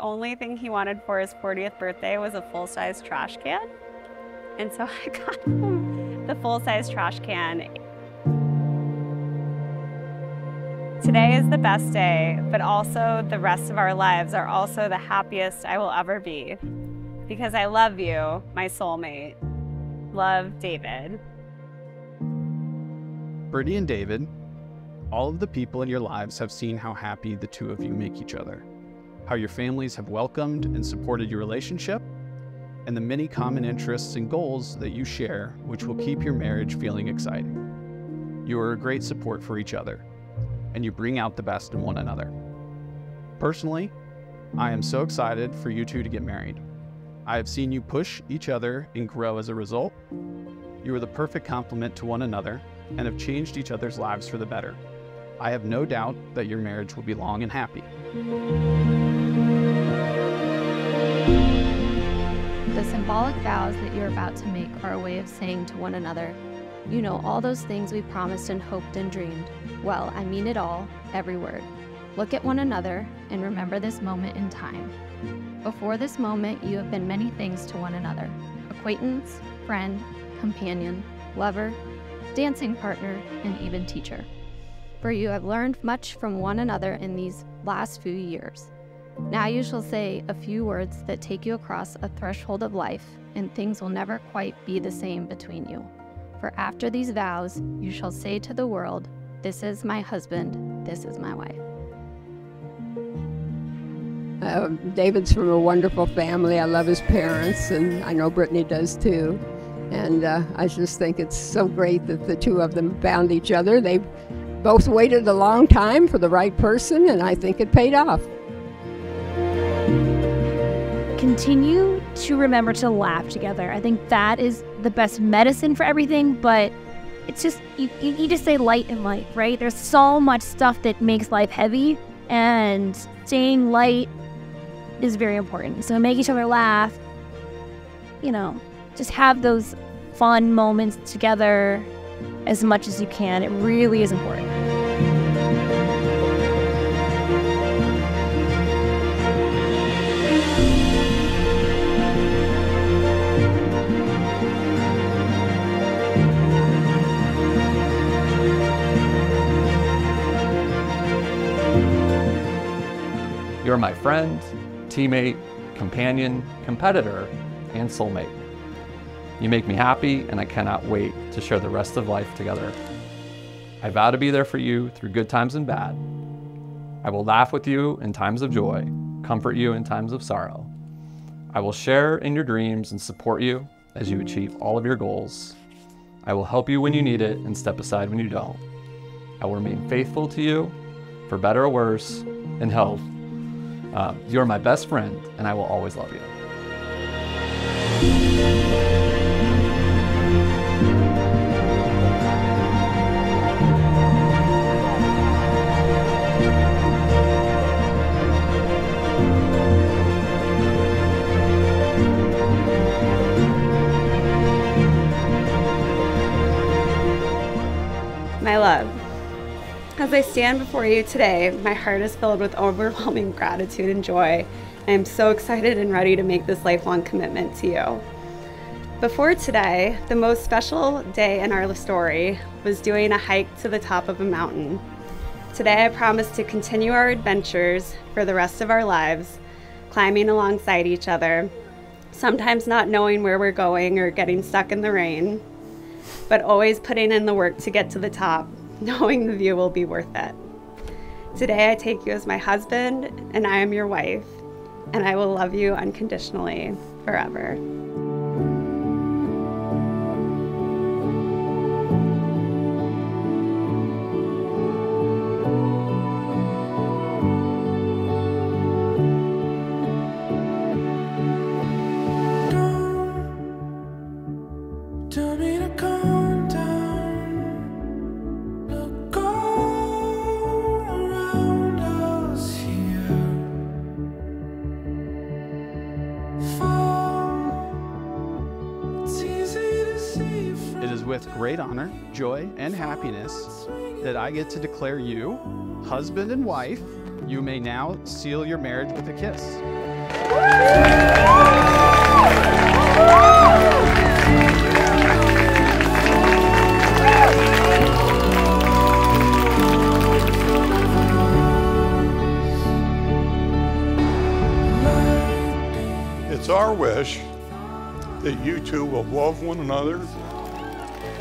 only thing he wanted for his 40th birthday was a full-size trash can. And so I got him the full-size trash can. Today is the best day, but also the rest of our lives are also the happiest I will ever be. Because I love you, my soulmate. Love, David. Brittany and David, all of the people in your lives have seen how happy the two of you make each other, how your families have welcomed and supported your relationship, and the many common interests and goals that you share, which will keep your marriage feeling exciting. You are a great support for each other, and you bring out the best in one another. Personally, I am so excited for you two to get married. I have seen you push each other and grow as a result. You are the perfect complement to one another and have changed each other's lives for the better. I have no doubt that your marriage will be long and happy. The symbolic vows that you're about to make are a way of saying to one another, You know, all those things we promised and hoped and dreamed. Well, I mean it all, every word. Look at one another and remember this moment in time. Before this moment, you have been many things to one another acquaintance, friend, companion, lover, dancing partner, and even teacher. For you have learned much from one another in these last few years. Now you shall say a few words that take you across a threshold of life, and things will never quite be the same between you. For after these vows, you shall say to the world, This is my husband, this is my wife. Uh, David's from a wonderful family. I love his parents, and I know Brittany does too. And uh, I just think it's so great that the two of them found each other. They both waited a long time for the right person, and I think it paid off. Continue to remember to laugh together. I think that is the best medicine for everything, but it's just, you, you to stay light in life, right? There's so much stuff that makes life heavy, and staying light is very important. So make each other laugh, you know, just have those fun moments together as much as you can. It really is important. You're my friend, teammate, companion, competitor, and soulmate. You make me happy, and I cannot wait to share the rest of life together. I vow to be there for you through good times and bad. I will laugh with you in times of joy, comfort you in times of sorrow. I will share in your dreams and support you as you achieve all of your goals. I will help you when you need it and step aside when you don't. I will remain faithful to you, for better or worse, in health. Uh, you're my best friend, and I will always love you. My love, as I stand before you today, my heart is filled with overwhelming gratitude and joy. I am so excited and ready to make this lifelong commitment to you. Before today, the most special day in our story was doing a hike to the top of a mountain. Today, I promise to continue our adventures for the rest of our lives, climbing alongside each other, sometimes not knowing where we're going or getting stuck in the rain, but always putting in the work to get to the top, knowing the view will be worth it. Today, I take you as my husband, and I am your wife, and I will love you unconditionally forever. Great honor, joy, and happiness that I get to declare you husband and wife. You may now seal your marriage with a kiss. It's our wish that you two will love one another,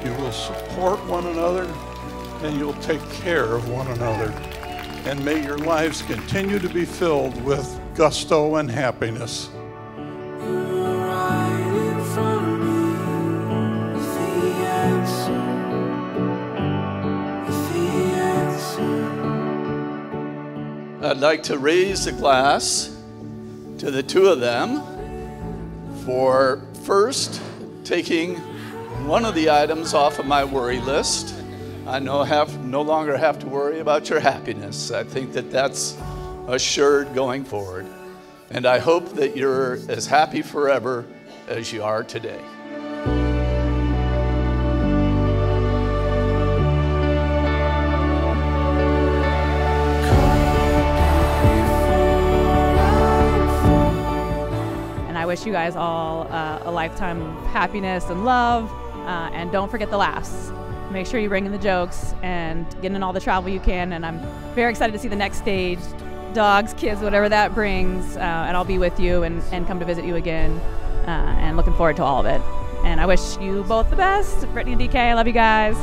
you will support one another, and you'll take care of one another. And may your lives continue to be filled with gusto and happiness. I'd like to raise a glass to the two of them for first taking one of the items off of my worry list. I no, have, no longer have to worry about your happiness. I think that that's assured going forward. And I hope that you're as happy forever as you are today. And I wish you guys all uh, a lifetime of happiness and love. Uh, and don't forget the laughs. Make sure you bring in the jokes and get in all the travel you can. And I'm very excited to see the next stage dogs, kids, whatever that brings. Uh, and I'll be with you and, and come to visit you again. Uh, and looking forward to all of it. And I wish you both the best. Brittany and DK, I love you guys.